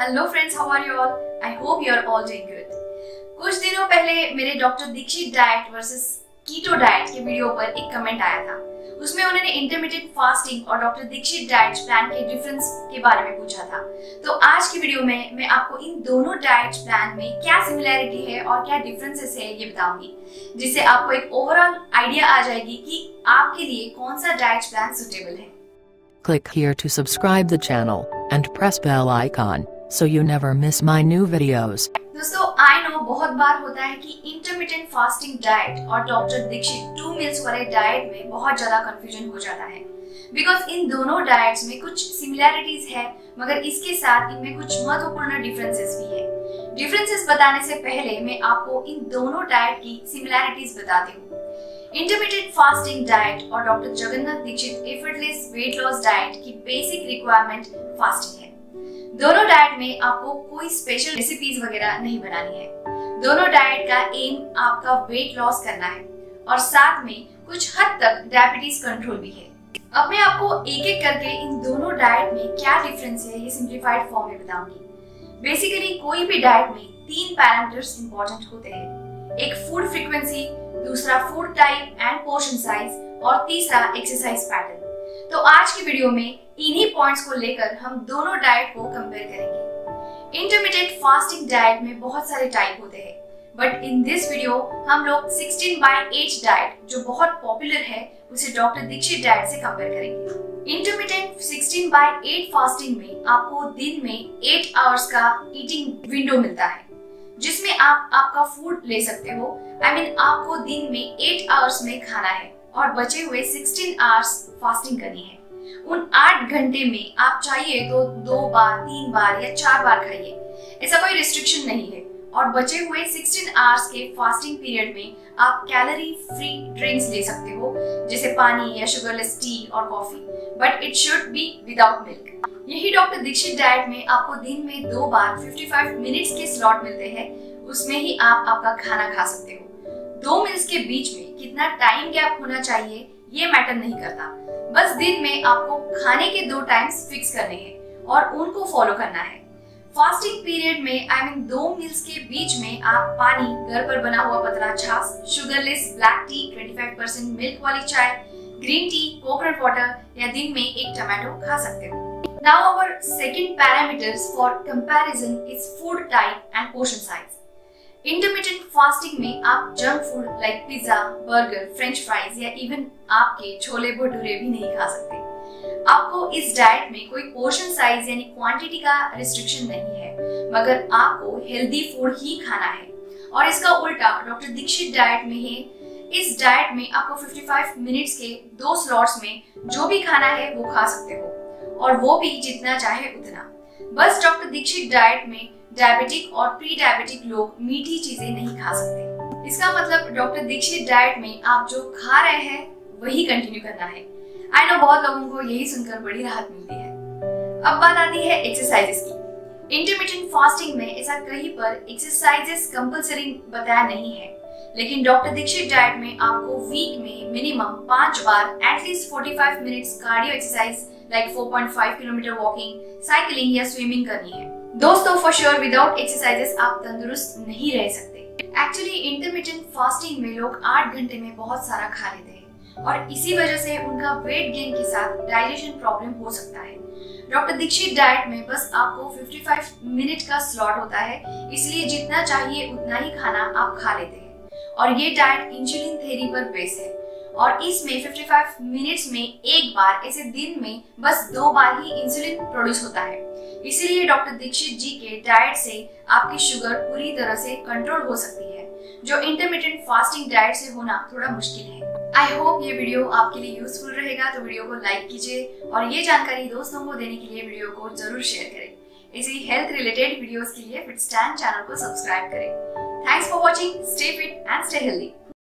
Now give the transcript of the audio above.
Hello friends how are you all I hope you are all doing good कुछ दिनों पहले मेरे doctor Dikshit diet versus keto diet के video पर एक कमेंट आया था। उसमें उन्होंने इंटरमीडिएट फास्टिंग और डॉक्टर दीक्षित डाइट प्लान के डिफरेंस के बारे में पूछा था। तो आज की वीडियो में मैं आपको इन दोनों डाइट प्लान में क्या सिमिलैरिटी है और क्या डिफरेंसेस है ये बताऊँगी। जिससे आपको एक ओवरऑल आइडिया आ जाएगी कि आपके लिए कौन सा डाइट प्लान सुटेबल है। Click here to subscribe the channel and press bell icon. So you never miss my new videos. दोस्तों आई नो बहुत बार होता है कि इंटरमीडिएट फास्टिंग डाइट और डॉक्टर दीक्षित टू मील्स वाले डाइट में बहुत ज़्यादा कंफ्यूजन हो जाता है। बिकॉज़ इन दोनों डाइट्स में कुछ सिमिलैरिटीज है, मगर इसके साथ इनमें कुछ महत्वपूर्ण डिफरेंसेस भी है। डिफरेंसेस बताने से पहले मैं आपको इन दोनों डाइट की सिमिलैरिटीज बताती हूँ। इंटरमीडिएट फास्टिंग डाइट और doctor Jagannath Dikshit effortless weight loss diet की बेसिक रिक्वायरमेंट फास्टिंग है। दोनों डाइट में आपको कोई स्पेशल रेसिपीज़ वगैरह नहीं बनानी है। दोनों डाइट का एम आपका वेट लॉस करना है और साथ में कुछ हद तक डायबिटीज़ कंट्रोल भी है। अब मैं आपको एक एक करके इन दोनों डाइट में क्या डिफरेंस है ये सिंप्लीफाइड फॉर्म में बताऊँगी। बेसिकली कोई भी डाइट में तीन पैरामीटर्स इंपॉर्टेंट होते हैं। एक फ़ूड फ्रीक्वेंसी दूसरा food type and portion size और तीसरा एक्सरसाइज पैटर्न तो आज की वीडियो में इन्हीं पॉइंट्स को लेकर हम दोनों डाइट को कंपेयर करेंगे। इंटरमीडिएट फास्टिंग डाइट में बहुत सारे टाइप होते हैं। बट इन दिस वीडियो हम लोग 16 बाय 8 डाइट जो बहुत पॉपुलर है उसे डॉक्टर दीक्षित डाइट से कंपेयर करेंगे। इंटरमीडिएट 16 बाय 8 फास्टिंग में आपको दिन में 8 आवर्स का ईटिंग विंडो मिलता है जिसमें आप आपका फ़ूड ले सकते हो। आई I मीन mean, आपको दिन में 8 आवर्स में खाना है। और बचे हुए 16 आवर्स फास्टिंग करनी है। उन आठ घंटे में आप चाहिए तो दो बार, तीन बार या चार बार खाइए। ऐसा कोई रिस्ट्रिक्शन नहीं है। और बचे हुए 16 आवर्स के फास्टिंग पीरियड में आप कैलोरी फ्री ड्रिंक्स ले सकते हो, जैसे पानी या शुगरलेस टी और coffee but it should be without milk यही डॉक्टर दीक्षित डाइट में आपको दिन में दो बार 55 मिनट्स के स्लॉट मिलते हैं। उसमें ही आप आपका खाना खा सकते हो। दो मिल्स के बीच में कितना टाइम गैप होना चाहिए ये मैटर नहीं करता। बस दिन में आपको खाने के दो टाइम्स फिक्स करने हैं और उनको फॉलो करना है। फास्टिंग पीरियड में आई I मीन mean, दो मील्स के बीच में आप पानी घर पर बना हुआ पतला छाछ sugarless black tea 25 percent milk वाली चाय ग्रीन टी कोकोनट वाटर या दिन में एक टमाटो खा सकते हो। Now our second parameters for comparison is food type and portion size. Intermediate fasting में आप junk food like pizza burger french fries या इवन आपके छोले भटूरे भी नहीं खा सकते। आपको इस डाइट में कोई पोर्शन साइज़ यानी क्वांटिटी का रिस्ट्रिक्शन नहीं है, मगर आपको हेल्दी फ़ूड ही खाना है। और इसका उल्टा डॉक्टर दीक्षित डाइट में है। इस डाइट में आपको 55 मिनट्स के दो स्लॉट्स में जो भी खाना है वो खा सकते हो, और वो भी जितना चाहे उतना। बस डॉक्टर दीक्षित डाइट में डायबिटिक और प्री डायबिटिक लोग मीठी चीज़ें नहीं खा सकते। इसका मतलब डॉक्टर दीक्षित डाइट में आप जो खा रहे हैं, वही कंटिन्यू करना है। आई नो बहुत लोगों को यही सुनकर बड़ी राहत मिलती है। अब बात आती है एक्सरसाइजेस की। इंटरमीडिएट फास्टिंग में ऐसा कहीं पर एक्सरसाइजेस कंपलसरी बताया नहीं है। लेकिन डॉक्टर दीक्षित डाइट में आपको वीक में मिनिमम पाँच बार at least 45 minutes cardio exercise like 4.5 kilometre walking cycling या स्विमिंग करनी है। दोस्तों फॉर श्योर विदाउट एक्सरसाइजेस आप तंदुरुस्त नहीं रह सकते। एक्चुअली इंटरमीडिएट फास्टिंग में लोग आठ घंटे में बहुत सारा खा लेते हैं। और इसी वजह से उनका वेट गेन के साथ डाइजेशन प्रॉब्लम हो सकता है। डॉक्टर दीक्षित डाइट में बस आपको 55 मिनट का स्लॉट होता है। इसलिए जितना चाहिए, उतना ही खाना आप खा लेते हैं। और ये डाइट इंसुलिन थेरी पर बेस है। और इसमें 55 मिनट्स में एक बार, ऐसे दिन में बस दो बार ही इंसुलिन प्रोड्यूस होता है। इसीलिए डॉक्टर दीक्षित जी के डाइट से आपकी शुगर पूरी तरह से कंट्रोल हो सकती है। जो इंटरमीडिएट फास्टिंग डाइट से होना थोड़ा मुश्किल है। आई होप ये वीडियो आपके लिए यूजफुल रहेगा तो वीडियो को लाइक कीजिए और ये जानकारी दोस्तों को देने के लिए वीडियो को ज़रूर शेयर करें। इसी हेल्थ रिलेटेड वीडियोस के लिए फिट स्टैंड चैनल को सब्सक्राइब करें। Thanks for watching stay fit and stay healthy